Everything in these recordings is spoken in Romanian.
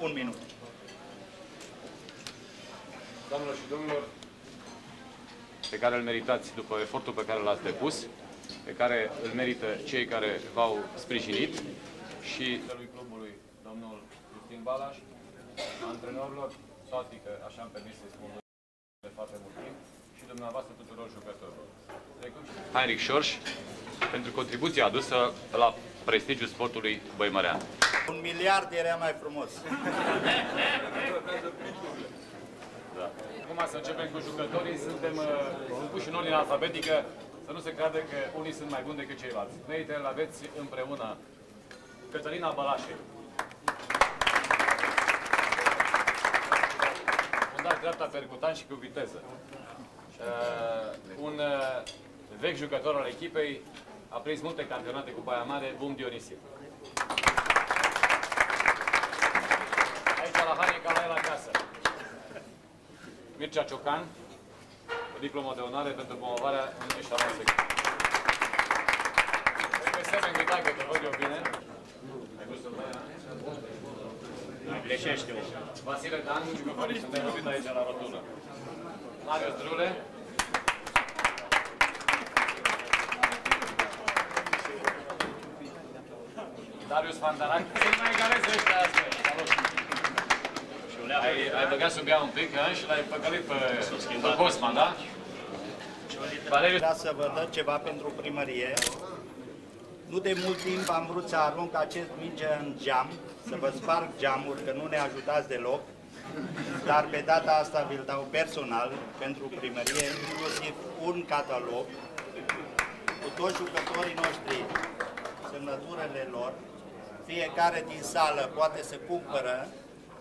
Un minut. Doamnelor și domnilor, pe care îl meritați după efortul pe care l-ați depus, pe care îl merită cei care v-au sprijinit și lui clubului, domnul Justin Balaș, antrenorilor, toate că așa am permis să-i spun de foarte mult timp, și dumneavoastră tuturor jucătorilor. Precum și Heinrich Șorș, pentru contribuția adusă la prestigiul sportului băimărean. Un miliard era mai frumos. Da. Acum să începem cu jucătorii. Suntem uh, puși în ordine alfabetică, să nu se crede că unii sunt mai buni decât ceilalți. Merită îl aveți împreună. Cătălina Balașe. Fundaș dreapta percutant și cu viteză. Uh, un uh, vechi jucător al echipei, a prins multe campionate cu Baia Mare, Bum Dionisie. Aici la Hani ca la el acasă. Mircea Ciocan, o diplomă de onoare pentru promovarea în eșalon sector. Pe semen Gâtacă, te văd eu bine. Ai gustul băia? Greșește -o. Vasile Dan, jucătorii suntem iubit aici la rotună. Marius Drule. Darius Fandarac. Sunt mai egalezi ăștia astăzi. Salut! Ai, ai băgat sub ea un pic, hă? și l-ai păcălit pe, pe Bosman, da? Valeriu, Vreau să vă dă ceva pentru primărie. Nu de mult timp am vrut să arunc acest minge în geam, să vă sparg geamuri, că nu ne ajutați deloc. Dar pe data asta vi-l dau personal pentru primărie, inclusiv un catalog cu toți jucătorii noștri, semnăturile lor. Fiecare din sală poate să cumpără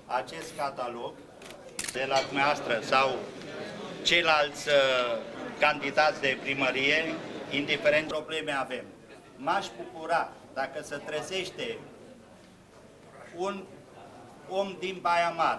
acest catalog de la dumneavoastră sau ceilalți uh, candidați de primărie, indiferent probleme avem. M-aș bucura dacă se trezește un om din Baia Mare